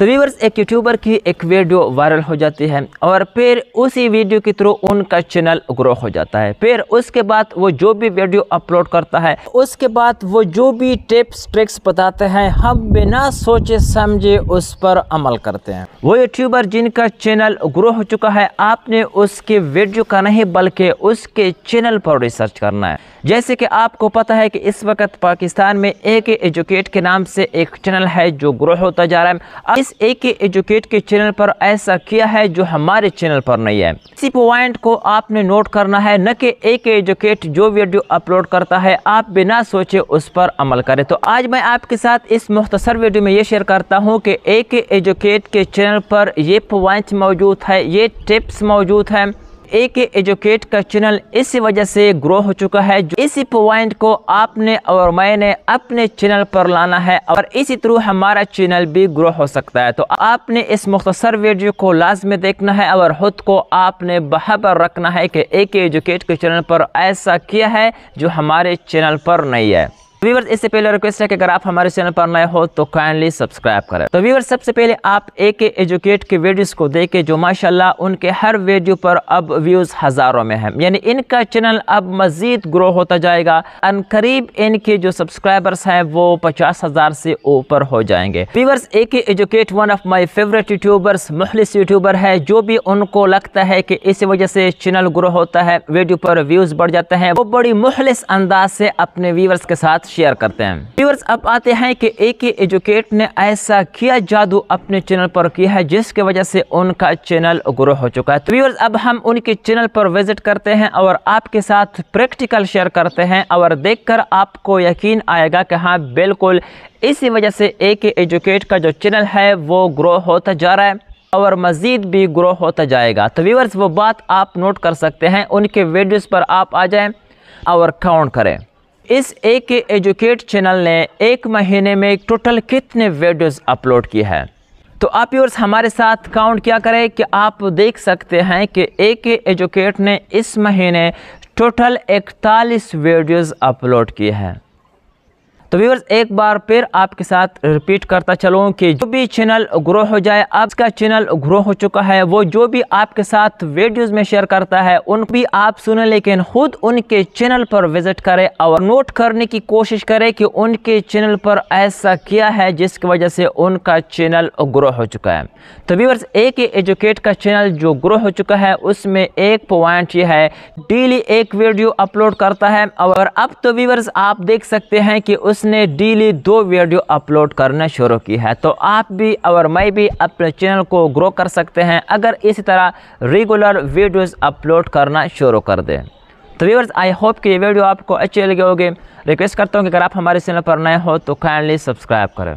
तो व्यूवर्स एक यूट्यूबर की एक वीडियो वायरल हो जाती है और फिर उसी वीडियो के थ्रू उनका चैनल ग्रो हो जाता है। फिर उसके बाद वो जो भी वीडियो अपलोड करता है, उसके बाद वो जो भी टिप्स ट्रिक्स बताते हैं, हम बिना सोचे समझे उस पर अमल करते हैं। वो यूट्यूबर जिनका चैनल ग्रो हो चुका है, आपने उसके वीडियो का नहीं, बल्कि उसके चैनल पर रिसर्च करना है। जैसे कि आपको पता है कि इस वक्त पाकिस्तान में एक एजुकेट के नाम से एक चैनल है जो ग्रो होता जा रहा है। इस के एजुकेट के चैनल पर ऐसा किया है जो हमारे चैनल पर नहीं है। इसी पॉइंट को आपने नोट करना है, न कि के एजुकेट जो वीडियो अपलोड करता है, आप बिना सोचे उस पर अमल करें। तो आज मैं आपके साथ इस मुख्तसर वीडियो में ये शेयर करता हूँ कि ए के एजुकेट के चैनल पर ये पॉइंट मौजूद है, ये टिप्स मौजूद है। एक एजुकेट का चैनल इस वजह से ग्रो हो चुका है जो इसी पॉइंट को आपने और मैंने अपने चैनल पर लाना है और इसी थ्रू हमारा चैनल भी ग्रो हो सकता है। तो आपने इस मुख्तसर वीडियो को लाजमी देखना है और खुद को आपने बहाबर रखना है कि ए के एजुकेट के चैनल पर ऐसा किया है जो हमारे चैनल पर नहीं है। व्यूवर्स इससे पहले रिक्वेस्ट है कि अगर आप हमारे चैनल पर नए हो तो काइंडली सब्सक्राइब करें। तो व्यूवर्स सबसे पहले आप एक एजुकेट के वीडियोस को देखें, जो माशाल्लाह उनके हर वीडियो पर अब व्यूज़ हज़ारों में है। यानी इनका चैनल अब मजीद ग्रो होता जाएगा अन करीब इनके जो सब्सक्राइबर्स हैं, वो पचास हज़ार से ऊपर हो जाएँगे। व्यूवर्स के educate one of my favourite YouTubers Mukhlis YouTuber है, जो भी उनको लगता है कि इस वजह से चैनल ग्रो होता है वीडियो पर व्यूज़ बढ़ जाते हैं। वो बड़ी मुखलिस अंदाज से अपने व्यूवर्स के साथ शेयर करते हैं। व्यूअर्स अब आते हैं कि एक ही एजुकेट ने ऐसा किया जादू अपने चैनल पर किया है, जिसके वजह से उनका चैनल ग्रो हो चुका है। तो व्यूअर्स अब हम उनके चैनल पर विज़िट करते हैं और आपके साथ प्रैक्टिकल शेयर करते हैं और देखकर आपको यकीन आएगा कि हाँ बिल्कुल इसी वजह से एक एजुकेट का जो चैनल है, वो ग्रो होता जा रहा है और मज़ीद भी ग्रो होता जाएगा। तो व्यूवर्स वो बात आप नोट कर सकते हैं। उनके वीडियोस पर आप आ जाएँ और काउंट करें। इस ए के एजुकेट चैनल ने एक महीने में टोटल कितने वीडियोस अपलोड किए हैं? तो आप व्यूअर्स हमारे साथ काउंट क्या करें कि आप देख सकते हैं कि ए के एजुकेट ने इस महीने टोटल इकतालीस वीडियोस अपलोड किए हैं। तो व्यूअर्स एक बार फिर आपके साथ रिपीट करता चलूँ कि जो भी चैनल ग्रो हो जाए आपका चैनल ग्रो हो चुका है, वो जो भी आपके साथ वीडियोस में शेयर करता है, उन भी आप सुने, लेकिन खुद उनके चैनल पर विज़िट करें और नोट करने की कोशिश करें कि उनके चैनल पर ऐसा किया है जिसकी वजह से उनका चैनल ग्रो हो चुका है। तो व्यूअर्स एक ही एजुकेट का चैनल जो ग्रो हो चुका है, उसमें एक पॉइंट ये है डेली एक वीडियो अपलोड करता है। और अब तो व्यूअर्स आप देख सकते हैं कि उस उसने डेली दो वीडियो अपलोड करना शुरू की है। तो आप भी और मैं भी अपने चैनल को ग्रो कर सकते हैं अगर इसी तरह रेगुलर वीडियोस अपलोड करना शुरू कर दें। तो व्यवर्स आई होप कि ये वीडियो आपको अच्छी लगी होगी। रिक्वेस्ट करता हूँ कि अगर आप हमारे चैनल पर नए हो तो काइंडली सब्सक्राइब करें।